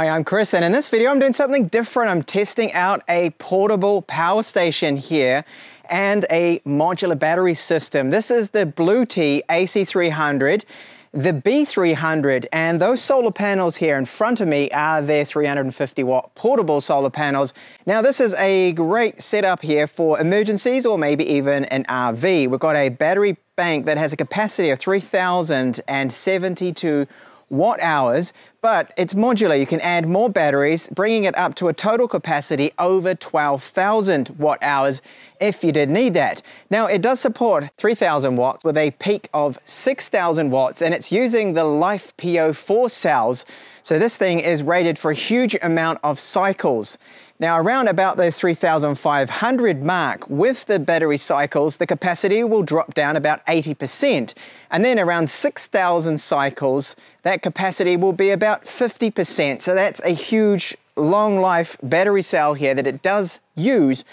Hi, I'm Chris, and in this video, I'm doing something different. I'm testing out a portable power station here and a modular battery system. This is the Bluetti AC300 the B300 and those solar panels here in front of me are their 350 watt portable solar panels. Now this is a great setup here for emergencies or maybe even an RV. We've got a battery bank that has a capacity of 3072 watt hours, but it's modular. You can add more batteries, bringing it up to a total capacity over 12,000 watt hours if you did need that. Now it does support 3000 watts with a peak of 6000 watts and it's using the LiFePO4 cells. So this thing is rated for a huge amount of cycles. Now around about the 3500 mark with the battery cycles, the capacity will drop down about 80%. And then around 6000 cycles, that capacity will be about 50%. So that's a huge long life battery cell here that it does use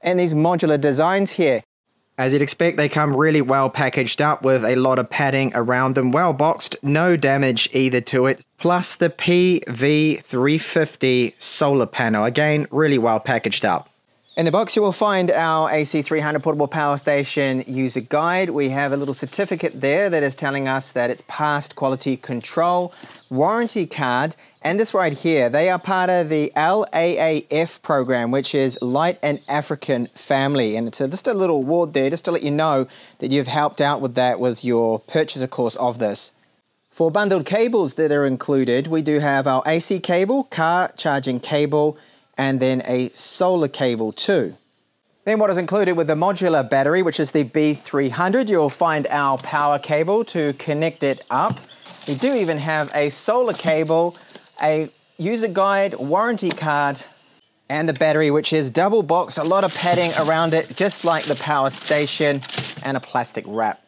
in these modular designs here. As you'd expect, they come really well packaged up with a lot of padding around them, well boxed, no damage either to it. Plus the PV350 solar panel, again, really well packaged up. In the box, you will find our AC300 portable power station user guide. We have a little certificate there that is telling us that it's passed quality control, warranty card, and this right here. They are part of the LAAF program, which is Light and African Family. And it's a, just a little award there just to let you know that you've helped out with that with your purchase, of course, of this. For bundled cables that are included, we do have our AC cable, car charging cable, and then a solar cable too. Then what is included with the modular battery, which is the B300, you'll find our power cable to connect it up. We do even have a solar cable, a user guide, warranty card, and the battery, which is double boxed, a lot of padding around it, just like the power station, and a plastic wrap.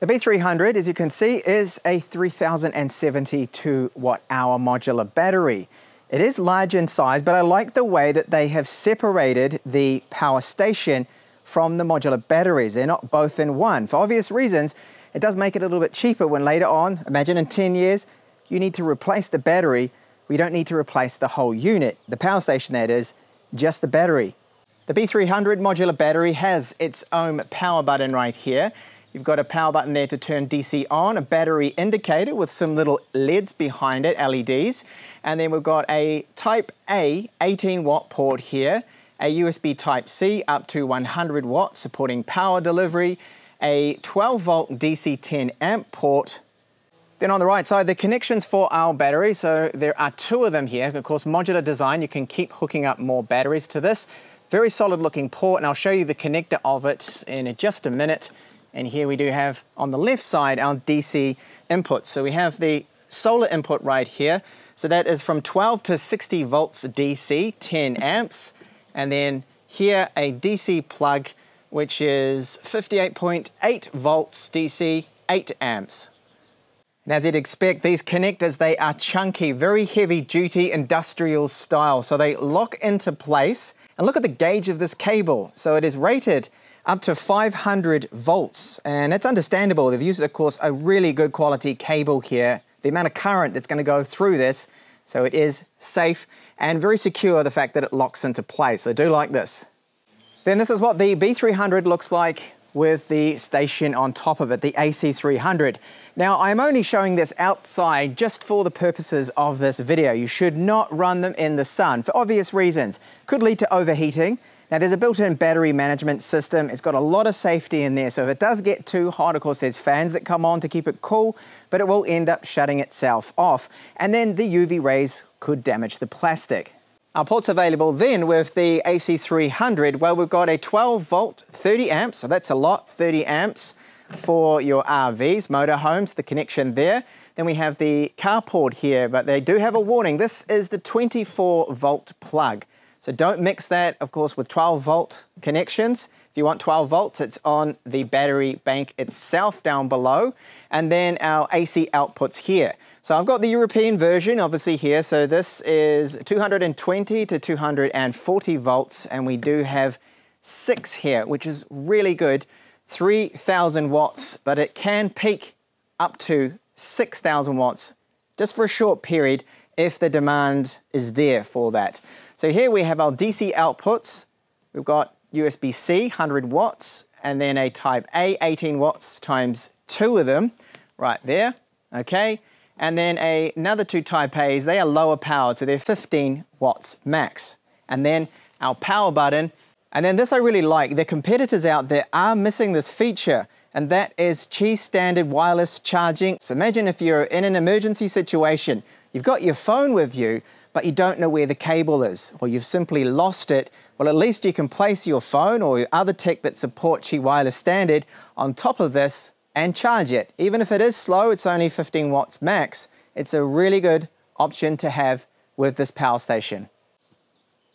The B300, as you can see, is a 3072 watt hour modular battery. It is large in size, but I like the way that they have separated the power station from the modular batteries. They're not both in one. For obvious reasons, it does make it a little bit cheaper when later on, imagine in 10 years, you need to replace the battery. We don't need to replace the whole unit, the power station that is, just the battery. The B300 modular battery has its own power button right here. You've got a power button there to turn DC on, a battery indicator with some little LEDs behind it, LEDs. And then we've got a Type A 18 watt port here, a USB Type C up to 100 watts supporting power delivery, a 12 volt DC 10 amp port, then on the right side, the connections for our battery. So there are two of them here. Of course, modular design, you can keep hooking up more batteries to this. Very solid looking port, and I'll show you the connector of it in just a minute. And here we do have on the left side our DC input. So we have the solar input right here. So that is from 12 to 60 volts DC, 10 amps. And then here a DC plug, which is 58.8 volts DC, 8 amps. And as you'd expect, these connectors, they are chunky, very heavy duty industrial style. So they lock into place. And look at the gauge of this cable. So it is rated up to 500 volts. And it's understandable. They've used, of course, a really good quality cable here. The amount of current that's going to go through this, so it is safe and very secure, the fact that it locks into place. I do like this. Then this is what the B300 looks like with the station on top of it, the AC300. Now, I'm only showing this outside just for the purposes of this video. You should not run them in the sun for obvious reasons. Could lead to overheating, now there's a built-in battery management system. It's got a lot of safety in there. So if it does get too hot, of course, there's fans that come on to keep it cool, but it will end up shutting itself off. And then the UV rays could damage the plastic. Our ports available then with the AC300, well, we've got a 12 volt, 30 amps, so that's a lot, 30 amps for your RVs, motorhomes, the connection there. Then we have the car port here, but they do have a warning. This is the 24 volt plug. So don't mix that, of course, with 12 volt connections. If you want 12 volts, it's on the battery bank itself down below. And then our AC outputs here. So I've got the European version, obviously here. So this is 220 to 240 volts. And we do have six here, which is really good. 3,000 watts, but it can peak up to 6,000 watts just for a short period if the demand is there for that. So here we have our DC outputs. We've got USB-C, 100 watts, and then a type A, 18 watts times two of them, right there, okay? And then a, another two type A's, they are lower powered, so they're 15 watts max. And then our power button, and then this I really like, the competitors out there are missing this feature, and that is Qi standard wireless charging. So imagine if you're in an emergency situation, you've got your phone with you, but you don't know where the cable is, or you've simply lost it, well, at least you can place your phone or your other tech that supports Qi Wireless Standard on top of this and charge it. Even if it is slow, it's only 15 watts max, it's a really good option to have with this power station.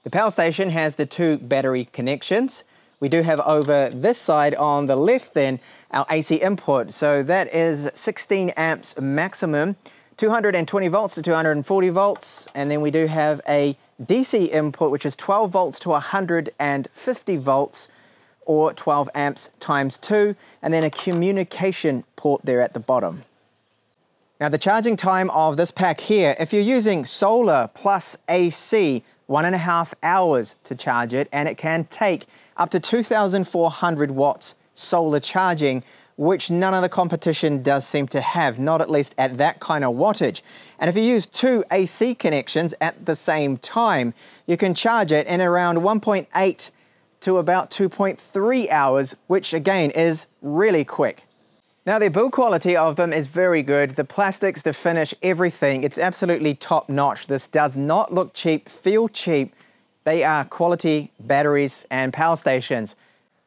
The power station has the two battery connections. We do have over this side on the left then our AC input. So that is 16 amps maximum, 220 volts to 240 volts. And then we do have a DC input, which is 12 volts to 150 volts or 12 amps times two, and then a communication port there at the bottom. Now the charging time of this pack here, if you're using solar plus AC, one and a half hours to charge it, and it can take up to 2,400 watts solar charging, which none of the competition does seem to have, not at least at that kind of wattage. And if you use two AC connections at the same time, you can charge it in around 1.8 to about 2.3 hours, which again is really quick. Now the build quality of them is very good. The plastics, the finish, everything, it's absolutely top notch. This does not look cheap, feel cheap. They are quality batteries and power stations.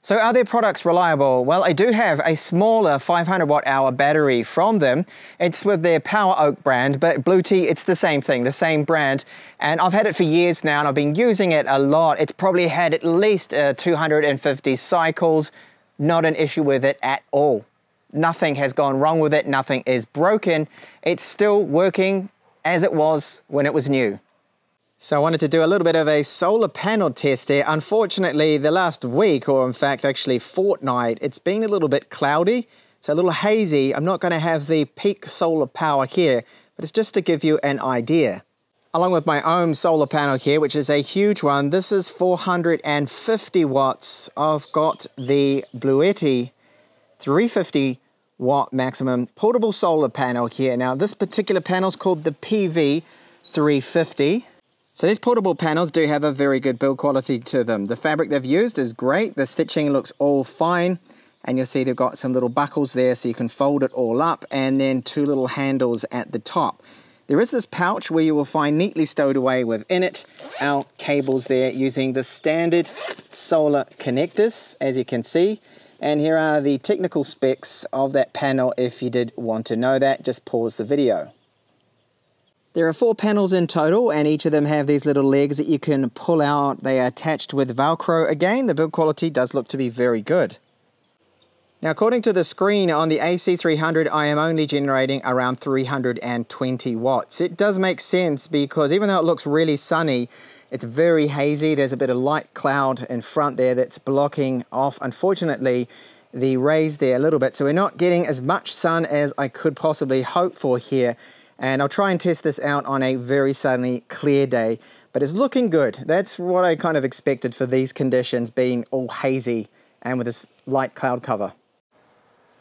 So are their products reliable? Well, I do have a smaller 500 watt hour battery from them. It's with their PowerOak brand, but Bluetti, it's the same thing, the same brand. And I've had it for years now and I've been using it a lot. It's probably had at least uh, 250 cycles. Not an issue with it at all. Nothing has gone wrong with it. Nothing is broken. It's still working as it was when it was new. So I wanted to do a little bit of a solar panel test here. Unfortunately, the last week, or in fact actually fortnight, it's been a little bit cloudy, so a little hazy. I'm not going to have the peak solar power here, but it's just to give you an idea. Along with my own solar panel here, which is a huge one, this is 450 watts. I've got the Bluetti 350 watt maximum portable solar panel here. Now this particular panel is called the PV 350. So these portable panels do have a very good build quality to them. The fabric they've used is great. The stitching looks all fine. And you'll see they've got some little buckles there so you can fold it all up and then two little handles at the top. There is this pouch where you will find neatly stowed away within it our cables there using the standard solar connectors as you can see. And here are the technical specs of that panel if you did want to know that, just pause the video. There are four panels in total, and each of them have these little legs that you can pull out. They are attached with Velcro. Again, the build quality does look to be very good. Now, according to the screen on the AC300, I am only generating around 320 watts. It does make sense because even though it looks really sunny, it's very hazy. There's a bit of light cloud in front there that's blocking off, unfortunately, the rays there a little bit. So we're not getting as much sun as I could possibly hope for here and I'll try and test this out on a very sunny, clear day. But it's looking good. That's what I kind of expected for these conditions, being all hazy and with this light cloud cover.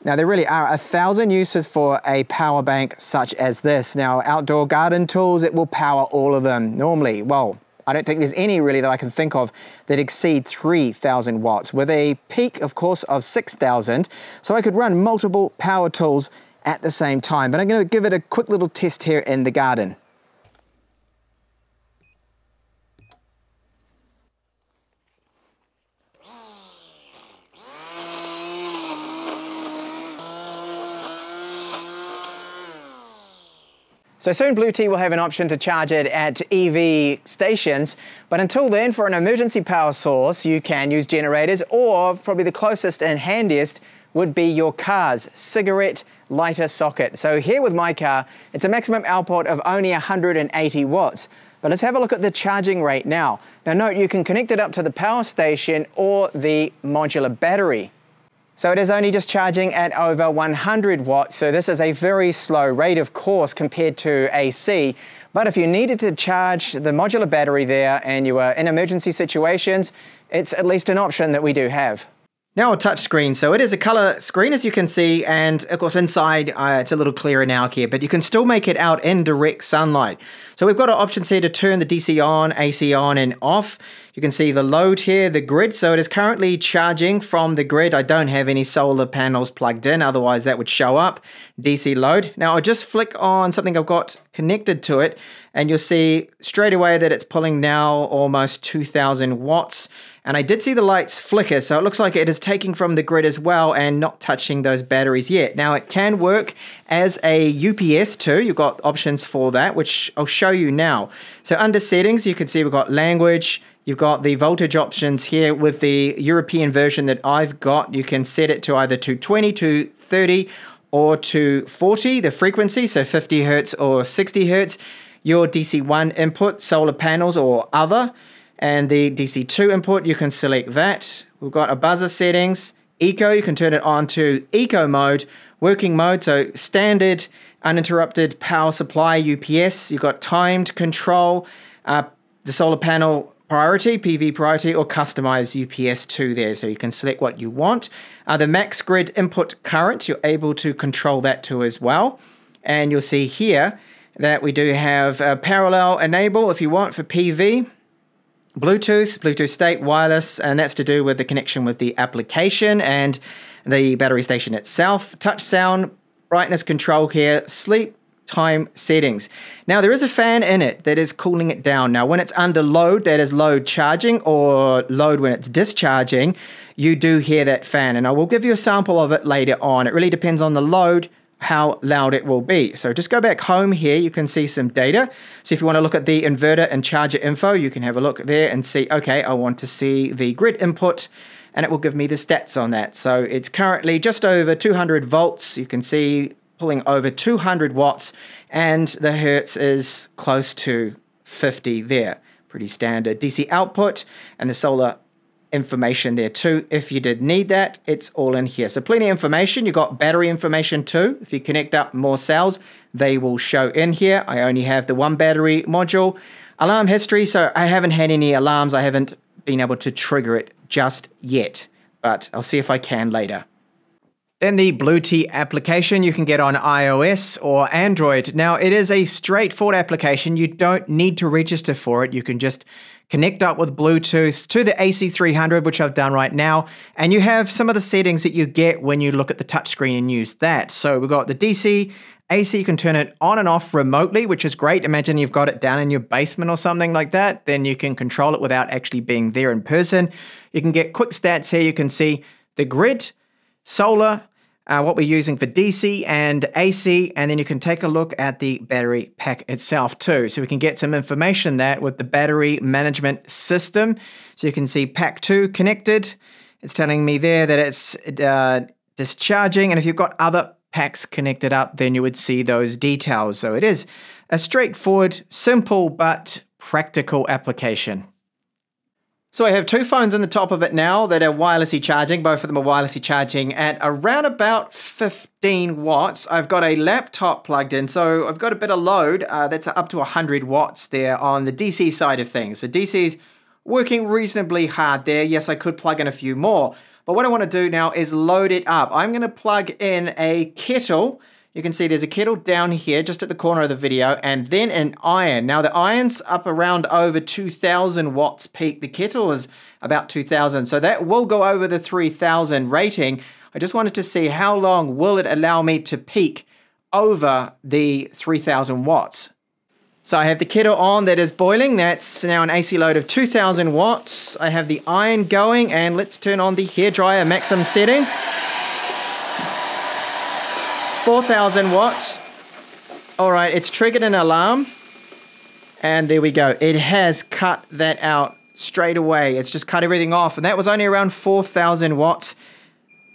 Now there really are a thousand uses for a power bank such as this. Now outdoor garden tools, it will power all of them normally. Well, I don't think there's any really that I can think of that exceed 3,000 watts with a peak, of course, of 6,000. So I could run multiple power tools at the same time. But I'm going to give it a quick little test here in the garden. So soon Bluetti will have an option to charge it at EV stations, but until then, for an emergency power source, you can use generators or probably the closest and handiest would be your car's cigarette lighter socket. So here with my car, it's a maximum output of only 180 watts. But let's have a look at the charging rate now. Now note, you can connect it up to the power station or the modular battery. So it is only just charging at over 100 watts, so this is a very slow rate, of course, compared to AC. But if you needed to charge the modular battery there and you were in emergency situations, it's at least an option that we do have. Now a touch screen. So it is a color screen as you can see and of course inside uh, it's a little clearer now here but you can still make it out in direct sunlight. So we've got our options here to turn the DC on, AC on and off. You can see the load here, the grid. So it is currently charging from the grid. I don't have any solar panels plugged in otherwise that would show up. DC load. Now I'll just flick on something I've got connected to it and you'll see straight away that it's pulling now almost 2000 watts. And I did see the lights flicker, so it looks like it is taking from the grid as well and not touching those batteries yet. Now it can work as a UPS too. You've got options for that, which I'll show you now. So under settings, you can see we've got language, You've got the voltage options here with the European version that I've got. You can set it to either to 20 to 30 or to 40, the frequency, so 50 hertz or 60 hertz. Your DC1 input, solar panels or other and the DC2 input, you can select that. We've got a buzzer settings, eco, you can turn it on to eco mode, working mode, so standard uninterrupted power supply UPS. You've got timed control, uh, the solar panel priority, PV priority, or customize UPS2 there. So you can select what you want. Uh, the max grid input current, you're able to control that too as well. And you'll see here that we do have a parallel enable if you want for PV. Bluetooth, Bluetooth state, wireless, and that's to do with the connection with the application and the battery station itself. Touch sound, brightness control here, sleep time settings. Now there is a fan in it that is cooling it down. Now when it's under load, that is load charging or load when it's discharging, you do hear that fan and I will give you a sample of it later on. It really depends on the load how loud it will be. So just go back home here, you can see some data. So if you want to look at the inverter and charger info, you can have a look there and see, okay, I want to see the grid input and it will give me the stats on that. So it's currently just over 200 volts. You can see pulling over 200 watts and the hertz is close to 50 there. Pretty standard DC output and the solar information there too. If you did need that, it's all in here. So plenty of information. You've got battery information too. If you connect up more cells, they will show in here. I only have the one battery module. Alarm history, so I haven't had any alarms. I haven't been able to trigger it just yet, but I'll see if I can later. Then the Bluetooth application you can get on iOS or Android. Now, it is a straightforward application. You don't need to register for it. You can just connect up with Bluetooth to the AC300, which I've done right now, and you have some of the settings that you get when you look at the touchscreen and use that. So we've got the DC, AC, you can turn it on and off remotely, which is great. Imagine you've got it down in your basement or something like that, then you can control it without actually being there in person. You can get quick stats here. You can see the grid, solar, uh, what we're using for DC and AC, and then you can take a look at the battery pack itself too. So we can get some information that with the battery management system. So you can see pack 2 connected. It's telling me there that it's uh, discharging, and if you've got other packs connected up, then you would see those details. So it is a straightforward, simple, but practical application. So I have two phones on the top of it now that are wirelessly charging. Both of them are wirelessly charging at around about 15 watts. I've got a laptop plugged in, so I've got a bit of load uh, that's up to 100 watts there on the DC side of things. So DC's working reasonably hard there. Yes, I could plug in a few more, but what I want to do now is load it up. I'm going to plug in a kettle you can see there's a kettle down here just at the corner of the video and then an iron. Now the iron's up around over 2000 watts peak. The kettle is about 2000 so that will go over the 3000 rating. I just wanted to see how long will it allow me to peak over the 3000 watts. So I have the kettle on that is boiling. That's now an AC load of 2000 watts. I have the iron going and let's turn on the hairdryer maximum setting. 4,000 watts. All right, it's triggered an alarm. And there we go. It has cut that out straight away. It's just cut everything off. And that was only around 4,000 watts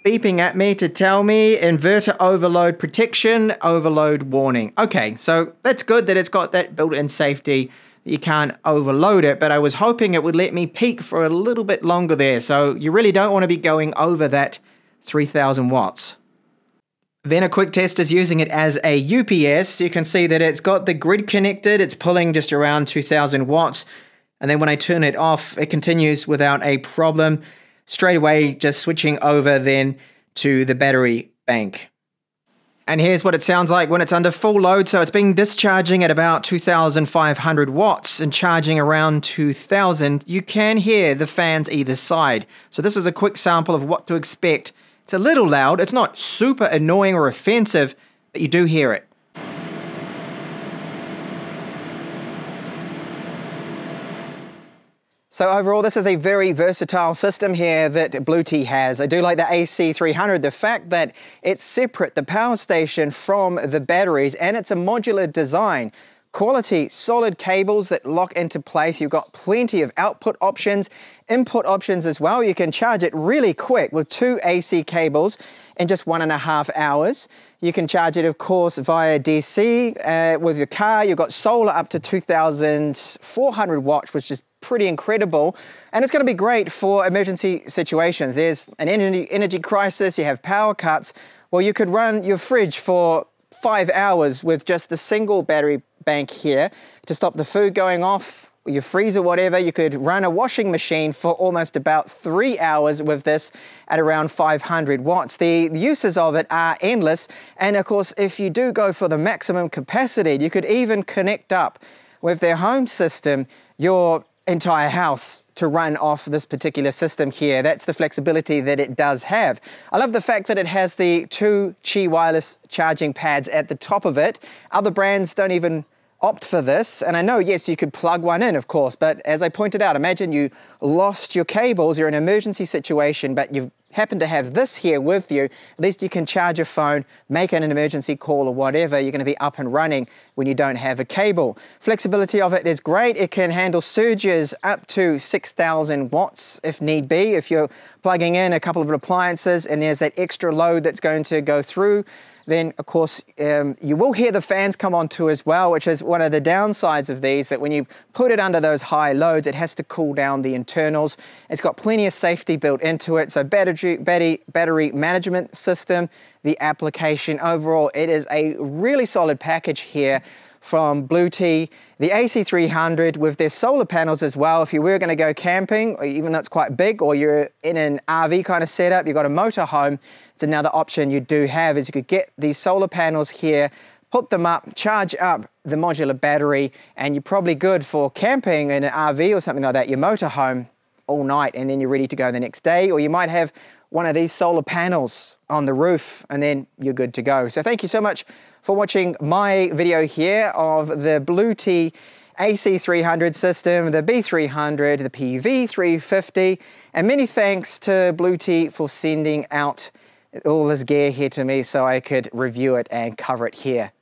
beeping at me to tell me inverter overload protection, overload warning. Okay, so that's good that it's got that built-in safety. You can't overload it, but I was hoping it would let me peak for a little bit longer there. So you really don't want to be going over that 3000 watts. Then a quick test is using it as a UPS. You can see that it's got the grid connected. It's pulling just around 2000 watts. And then when I turn it off, it continues without a problem. Straight away, just switching over then to the battery bank. And here's what it sounds like when it's under full load. So it's being discharging at about 2,500 watts and charging around 2,000. You can hear the fans either side. So this is a quick sample of what to expect it's a little loud. It's not super annoying or offensive, but you do hear it. So overall, this is a very versatile system here that Bluetti has. I do like the AC300, the fact that it's separate, the power station from the batteries, and it's a modular design. Quality, solid cables that lock into place. You've got plenty of output options, input options as well. You can charge it really quick with two AC cables in just one and a half hours. You can charge it, of course, via DC uh, with your car. You've got solar up to 2,400 watts, which is pretty incredible. And it's going to be great for emergency situations. There's an energy, energy crisis, you have power cuts. Well, you could run your fridge for five hours with just the single battery bank here to stop the food going off, your freezer, whatever. You could run a washing machine for almost about three hours with this at around 500 watts. The uses of it are endless. And of course, if you do go for the maximum capacity, you could even connect up with their home system, your entire house to run off this particular system here. That's the flexibility that it does have. I love the fact that it has the two Qi wireless charging pads at the top of it. Other brands don't even opt for this. And I know, yes, you could plug one in, of course, but as I pointed out, imagine you lost your cables, you're in an emergency situation, but you've happen to have this here with you, at least you can charge your phone, make an emergency call or whatever, you're going to be up and running when you don't have a cable. Flexibility of it is great. It can handle surges up to 6,000 watts if need be. If you're plugging in a couple of appliances and there's that extra load that's going to go through, then of course um, you will hear the fans come on too as well, which is one of the downsides of these, that when you put it under those high loads, it has to cool down the internals. It's got plenty of safety built into it, so battery, battery, battery management system, the application. Overall, it is a really solid package here from Bluetti, the AC300 with their solar panels as well. If you were going to go camping, or even though it's quite big, or you're in an RV kind of setup, you've got a motorhome, it's another option you do have is you could get these solar panels here, put them up, charge up the modular battery, and you're probably good for camping in an RV or something like that, your motorhome all night, and then you're ready to go the next day. Or you might have one of these solar panels on the roof, and then you're good to go. So thank you so much for watching my video here of the Blue Bluetti AC300 system, the B300, the PV350, and many thanks to Blue Bluetti for sending out all this gear here to me so I could review it and cover it here.